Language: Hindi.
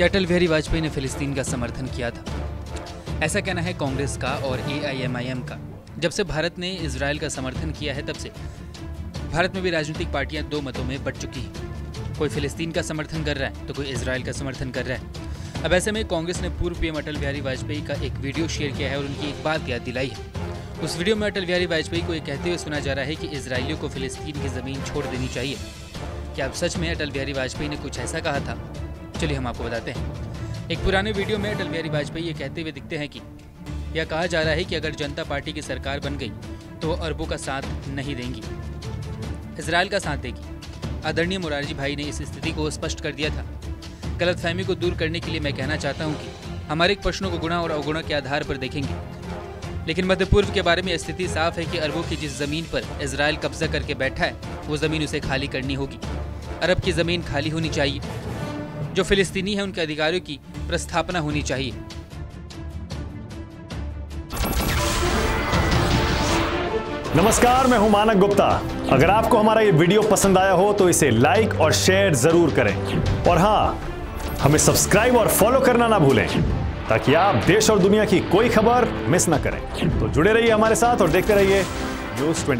कि अटल बिहारी वाजपेयी ने फिलिस्तीन का समर्थन किया था। ऐसा कहना है कांग्रेस का और एआईएमआईएम का। जब से भारत ने इसराइल का समर्थन किया है, तब से भारत में भी राजनीतिक पार्टियाँ दो मतों में बट चुकी हैं। कोई फिलिस्तीन का समर्थन कर रहा है तो कोई इसराइल का समर्थन कर रहा है। अब ऐसे में कांग्रेस ने पूर्व पीएम अटल बिहारी वाजपेयी का एक वीडियो शेयर किया है और उनकी एक बात याद दिलाई है। उस वीडियो में अटल बिहारी वाजपेयी को ये कहते हुए सुना जा रहा है कि इसराइलियों को फिलिस्तीन की ज़मीन छोड़ देनी चाहिए। क्या अब सच में अटल बिहारी वाजपेयी ने कुछ ऐसा कहा था? चलिए हम आपको बताते हैं। एक पुराने वीडियो में अटल बिहारी वाजपेयी ये कहते हुए दिखते हैं कि यह कहा जा रहा है कि अगर जनता पार्टी की सरकार बन गई तो अरबों का साथ नहीं देंगी। इसराइल का साथ देगी। आदरणीय मुरारजी भाई ने इस स्थिति को स्पष्ट कर दिया था। गलतफहमी को दूर करने के लिए मैं कहना चाहता हूँ कि हमारे प्रश्नों को गुणा और अवगुणा के आधार पर देखेंगे। लेकिन मध्य पूर्व के बारे में स्थिति साफ़ है कि अरबों की जिस ज़मीन पर इसराइल कब्जा करके बैठा है, वो ज़मीन उसे खाली करनी होगी। अरब की ज़मीन खाली होनी चाहिए। जो फिलिस्तीनी है, उनके अधिकारियों की प्रस्थापना होनी चाहिए। नमस्कार, मैं हूँ मानक गुप्ता। अगर आपको हमारा ये वीडियो पसंद आया हो तो इसे लाइक और शेयर ज़रूर करें। और हाँ, हमें सब्सक्राइब और फॉलो करना ना भूलें, ताकि आप देश और दुनिया की कोई खबर मिस ना करें। तो जुड़े रहिए हमारे साथ और देखते रहिए न्यूज़ ट्वेंटी